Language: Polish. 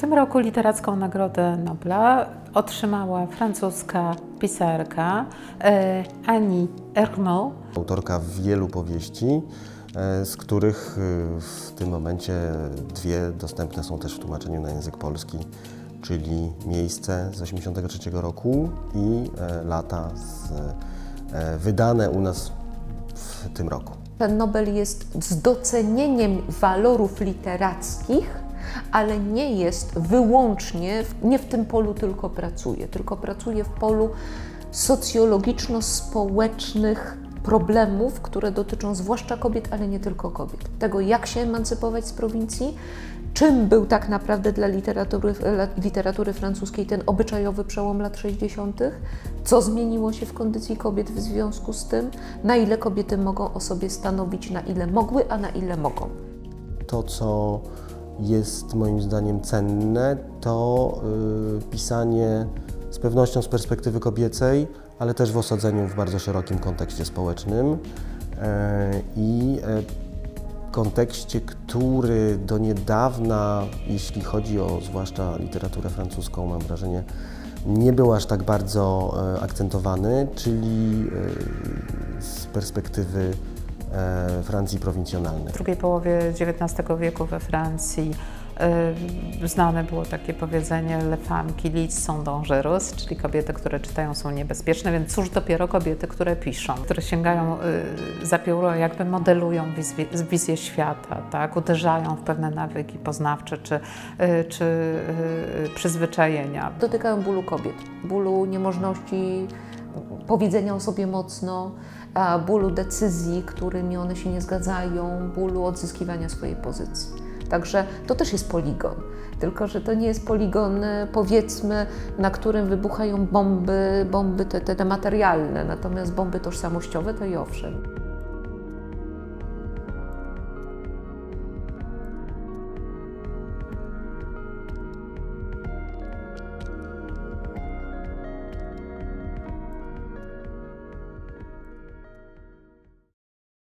W tym roku literacką Nagrodę Nobla otrzymała francuska pisarka e, Annie Ernaux. Autorka wielu powieści, e, z których e, w tym momencie dwie dostępne są też w tłumaczeniu na język polski, czyli Miejsce z 1983 roku i Lata z, wydane u nas w tym roku. Ten Nobel jest z docenieniem walorów literackich ale nie jest wyłącznie, nie w tym polu tylko pracuje, tylko pracuje w polu socjologiczno-społecznych problemów, które dotyczą zwłaszcza kobiet, ale nie tylko kobiet. Tego, jak się emancypować z prowincji, czym był tak naprawdę dla literatury, literatury francuskiej ten obyczajowy przełom lat 60., co zmieniło się w kondycji kobiet w związku z tym, na ile kobiety mogą o sobie stanowić, na ile mogły, a na ile mogą. To, co jest moim zdaniem cenne, to y, pisanie z pewnością z perspektywy kobiecej, ale też w osadzeniu w bardzo szerokim kontekście społecznym e, i e, kontekście, który do niedawna, jeśli chodzi o zwłaszcza literaturę francuską, mam wrażenie, nie był aż tak bardzo e, akcentowany, czyli z perspektywy Francji prowincjonalnej. W drugiej połowie XIX wieku we Francji e, znane było takie powiedzenie Le femme qui lit sont dangereuses, czyli kobiety, które czytają są niebezpieczne, więc cóż dopiero kobiety, które piszą, które sięgają e, za pióro, jakby modelują wizję, wizję świata, tak? uderzają w pewne nawyki poznawcze czy, czy przyzwyczajenia. Dotykają bólu kobiet, bólu niemożności powiedzenia o sobie mocno, bólu decyzji, którymi one się nie zgadzają, bólu odzyskiwania swojej pozycji. Także to też jest poligon. Tylko, że to nie jest poligon, powiedzmy, na którym wybuchają bomby, bomby te, te, te materialne, natomiast bomby tożsamościowe to i owszem.